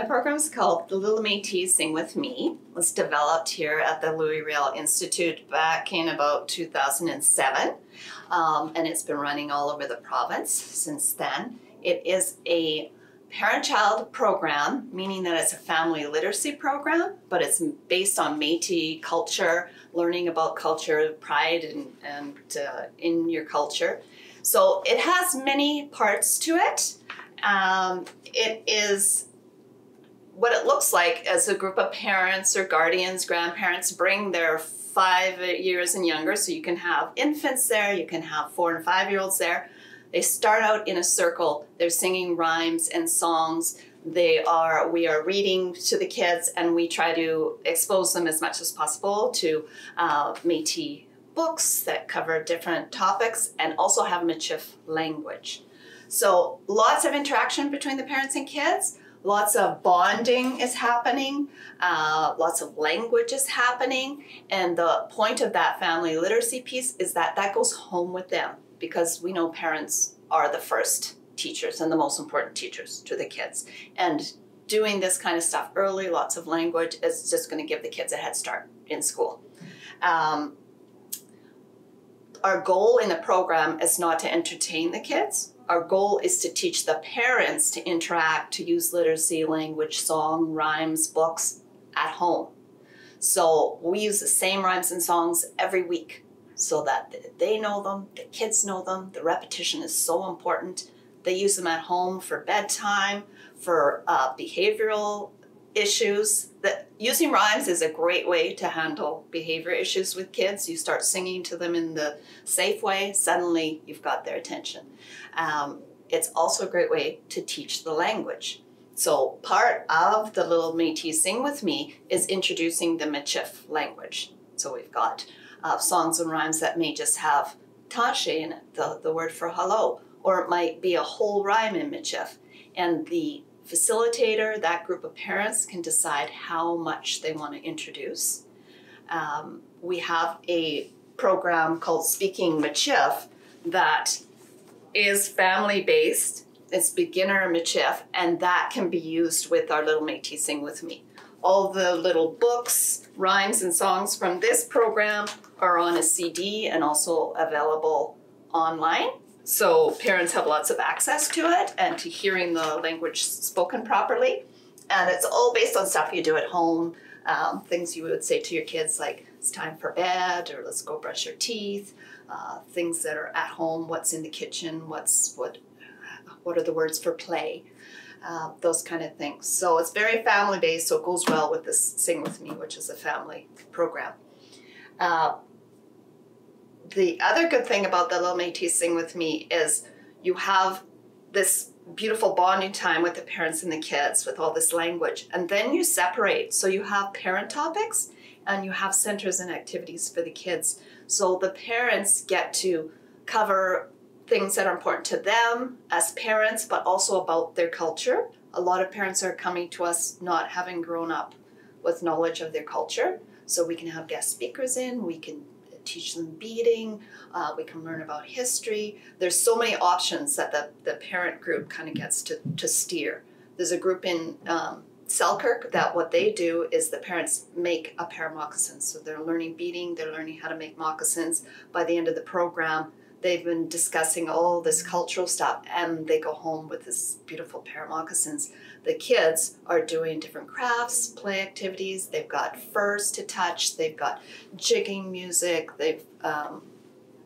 My program is called The Little Métis Sing With Me. It was developed here at the Louis Riel Institute back in about 2007, um, and it's been running all over the province since then. It is a parent-child program, meaning that it's a family literacy program, but it's based on Métis culture, learning about culture, pride and, and uh, in your culture. So it has many parts to it. Um, it is what it looks like as a group of parents or guardians, grandparents bring their five years and younger. So you can have infants there, you can have four and five year olds there. They start out in a circle, they're singing rhymes and songs. They are, we are reading to the kids and we try to expose them as much as possible to uh, Métis books that cover different topics and also have Michif language. So lots of interaction between the parents and kids lots of bonding is happening, uh, lots of language is happening, and the point of that family literacy piece is that that goes home with them because we know parents are the first teachers and the most important teachers to the kids. And doing this kind of stuff early, lots of language, is just going to give the kids a head start in school. Um, our goal in the program is not to entertain the kids our goal is to teach the parents to interact, to use literacy, language, song, rhymes, books at home. So we use the same rhymes and songs every week so that they know them, the kids know them. The repetition is so important. They use them at home for bedtime, for uh, behavioral issues that using rhymes is a great way to handle behavior issues with kids. You start singing to them in the safe way suddenly you've got their attention. Um, it's also a great way to teach the language. So part of the little métis sing with me is introducing the michif language. So we've got uh, songs and rhymes that may just have tache in it the, the word for hello or it might be a whole rhyme in michif. And the facilitator, that group of parents can decide how much they want to introduce. Um, we have a program called Speaking Michif that is family based. It's beginner Michif, and that can be used with our little Métis Sing With Me. All the little books, rhymes, and songs from this program are on a CD and also available online. So parents have lots of access to it and to hearing the language spoken properly. And it's all based on stuff you do at home, um, things you would say to your kids like, it's time for bed, or let's go brush your teeth, uh, things that are at home, what's in the kitchen, what's what, what are the words for play, uh, those kind of things. So it's very family based, so it goes well with this Sing With Me, which is a family program. Uh, the other good thing about the Little Métis Sing With Me is you have this beautiful bonding time with the parents and the kids with all this language. And then you separate. So you have parent topics and you have centers and activities for the kids. So the parents get to cover things that are important to them as parents, but also about their culture. A lot of parents are coming to us not having grown up with knowledge of their culture. So we can have guest speakers in, we can teach them beading, uh, we can learn about history. There's so many options that the, the parent group kind of gets to, to steer. There's a group in um, Selkirk that what they do is the parents make a pair of moccasins. So they're learning beading, they're learning how to make moccasins. By the end of the program, they've been discussing all this cultural stuff and they go home with this beautiful pair of moccasins the kids are doing different crafts, play activities. They've got furs to touch. They've got jigging music. They've um,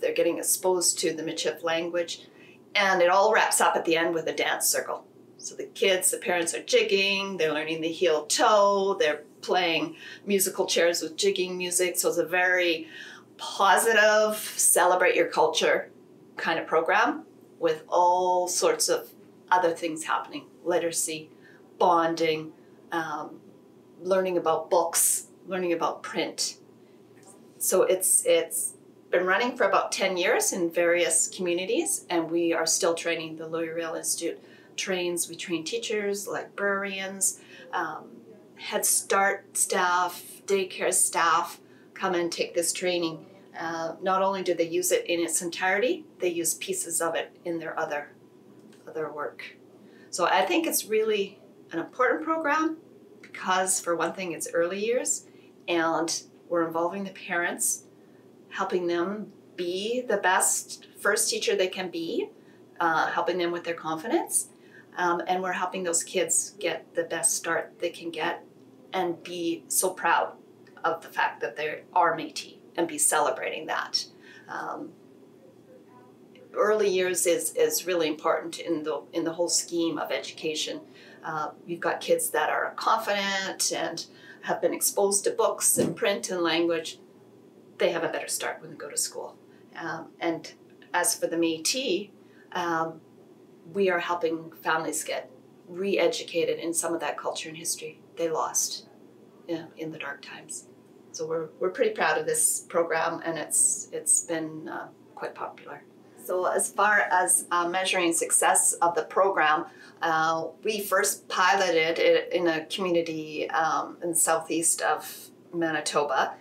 they're getting exposed to the Michif language, and it all wraps up at the end with a dance circle. So the kids, the parents are jigging. They're learning the heel toe. They're playing musical chairs with jigging music. So it's a very positive, celebrate your culture kind of program with all sorts of other things happening literacy, bonding, um, learning about books, learning about print. So it's it's been running for about 10 years in various communities, and we are still training. The Louis Riel Institute trains, we train teachers, librarians, um, Head Start staff, daycare staff come and take this training. Uh, not only do they use it in its entirety, they use pieces of it in their other other work. So I think it's really an important program because, for one thing, it's early years and we're involving the parents, helping them be the best first teacher they can be, uh, helping them with their confidence. Um, and we're helping those kids get the best start they can get and be so proud of the fact that they are Métis and be celebrating that. Um, early years is, is really important in the in the whole scheme of education. Uh, you've got kids that are confident and have been exposed to books and print and language. They have a better start when they go to school. Um, and as for the Métis, um, we are helping families get re-educated in some of that culture and history they lost in, in the dark times. So we're, we're pretty proud of this program, and it's it's been uh, quite popular. So as far as uh, measuring success of the program, uh, we first piloted it in a community um, in southeast of Manitoba,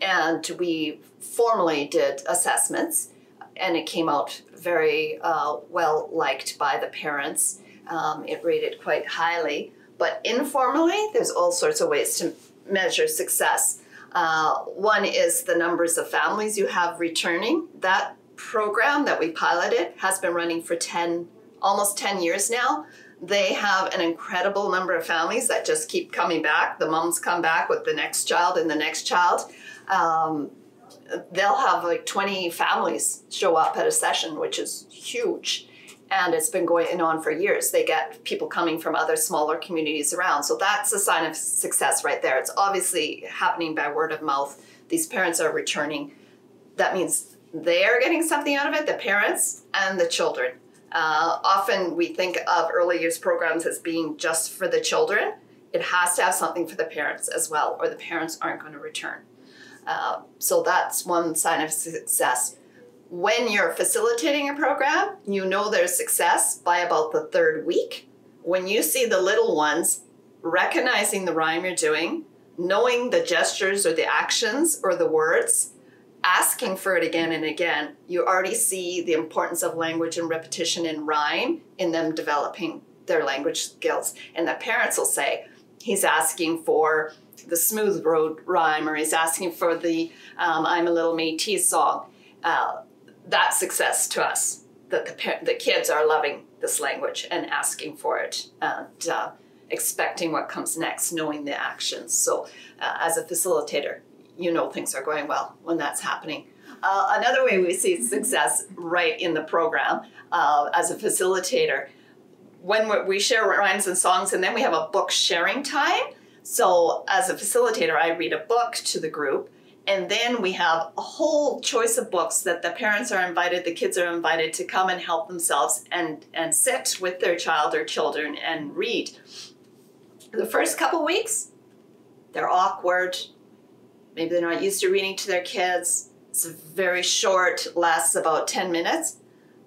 and we formally did assessments, and it came out very uh, well liked by the parents. Um, it rated quite highly, but informally, there's all sorts of ways to measure success. Uh, one is the numbers of families you have returning. That program that we piloted has been running for 10, almost 10 years now. They have an incredible number of families that just keep coming back. The moms come back with the next child and the next child. Um, they'll have like 20 families show up at a session, which is huge. And it's been going on for years. They get people coming from other smaller communities around. So that's a sign of success right there. It's obviously happening by word of mouth. These parents are returning. That means they're getting something out of it, the parents and the children. Uh, often we think of early years programs as being just for the children. It has to have something for the parents as well, or the parents aren't going to return. Uh, so that's one sign of success. When you're facilitating a program, you know there's success by about the third week. When you see the little ones recognizing the rhyme you're doing, knowing the gestures or the actions or the words, asking for it again and again, you already see the importance of language and repetition in rhyme in them developing their language skills. And the parents will say, he's asking for the smooth road rhyme or he's asking for the um, I'm a little Métis song. Uh, that's success to us, that the, the kids are loving this language and asking for it and uh, expecting what comes next, knowing the actions. So uh, as a facilitator, you know things are going well when that's happening. Uh, another way we see success right in the program uh, as a facilitator, when we share rhymes and songs, and then we have a book sharing time. So, as a facilitator, I read a book to the group, and then we have a whole choice of books that the parents are invited, the kids are invited to come and help themselves and, and sit with their child or children and read. The first couple weeks, they're awkward, Maybe they're not used to reading to their kids. It's very short, lasts about 10 minutes.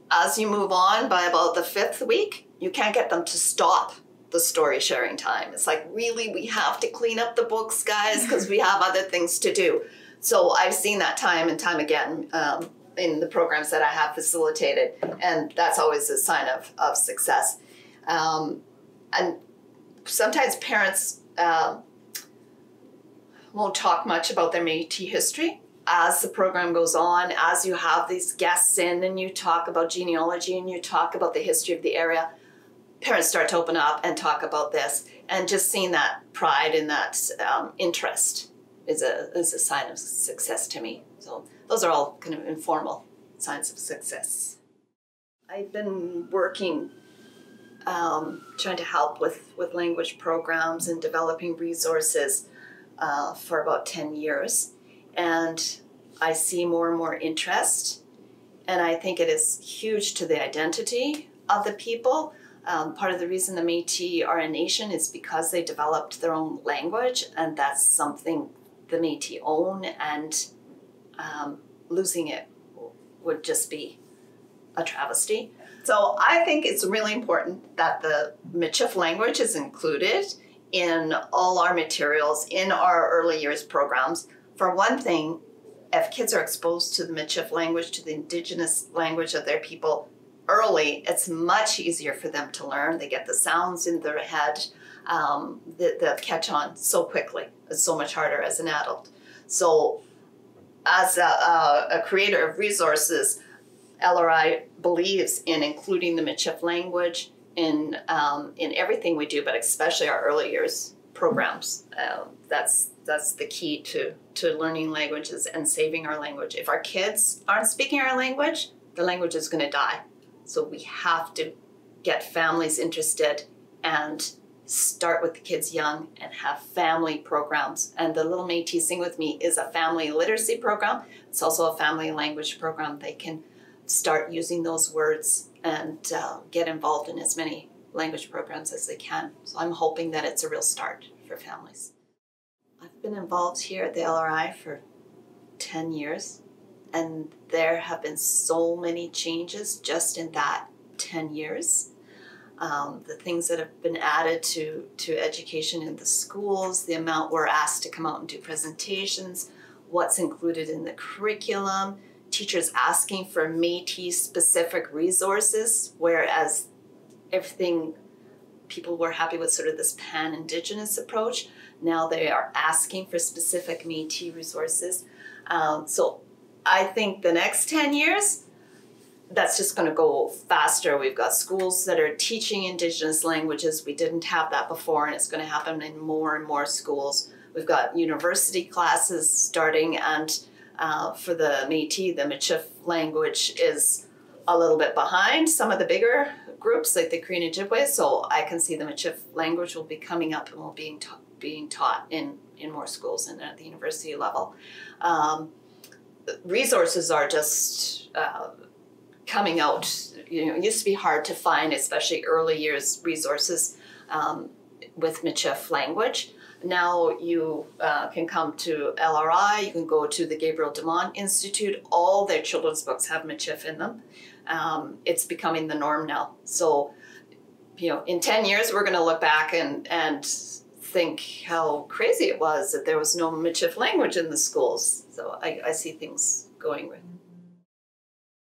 As you move on by about the fifth week, you can't get them to stop the story sharing time. It's like, really, we have to clean up the books, guys, because we have other things to do. So I've seen that time and time again um, in the programs that I have facilitated, and that's always a sign of, of success. Um, and sometimes parents uh, won't talk much about their Métis history. As the program goes on, as you have these guests in and you talk about genealogy and you talk about the history of the area, parents start to open up and talk about this. And just seeing that pride and that um, interest is a, is a sign of success to me. So those are all kind of informal signs of success. I've been working um, trying to help with, with language programs and developing resources uh, for about 10 years. And I see more and more interest. And I think it is huge to the identity of the people. Um, part of the reason the Metis are a nation is because they developed their own language, and that's something the Metis own, and um, losing it would just be a travesty. So I think it's really important that the Michif language is included in all our materials, in our early years programs. For one thing, if kids are exposed to the Michif language, to the indigenous language of their people early, it's much easier for them to learn. They get the sounds in their head. Um, catch on so quickly. It's so much harder as an adult. So, as a, a, a creator of resources, LRI believes in including the Michif language in um, in everything we do, but especially our early years programs. Uh, that's that's the key to to learning languages and saving our language. If our kids aren't speaking our language, the language is going to die. So we have to get families interested and start with the kids young and have family programs. And the Little Métis Sing With Me is a family literacy program. It's also a family language program. They can start using those words and uh, get involved in as many language programs as they can. So I'm hoping that it's a real start for families. I've been involved here at the LRI for 10 years, and there have been so many changes just in that 10 years um, the things that have been added to, to education in the schools, the amount we're asked to come out and do presentations, what's included in the curriculum, teachers asking for Métis specific resources, whereas everything people were happy with sort of this pan indigenous approach. Now they are asking for specific Métis resources. Um, so I think the next 10 years, that's just going to go faster. We've got schools that are teaching Indigenous languages. We didn't have that before, and it's going to happen in more and more schools. We've got university classes starting, and uh, for the Métis, the Michif language is a little bit behind some of the bigger groups like the and Ojibwe. So I can see the Michif language will be coming up and will being ta- being taught in in more schools and at the university level. Um, resources are just uh, coming out. You know, used to be hard to find, especially early years resources um, with Michif language. Now you uh, can come to LRI, you can go to the Gabriel Dumont Institute. All their children's books have Michif in them. Um, it's becoming the norm now. So, you know, in 10 years, we're going to look back and, and think how crazy it was that there was no Michif language in the schools. So I, I see things going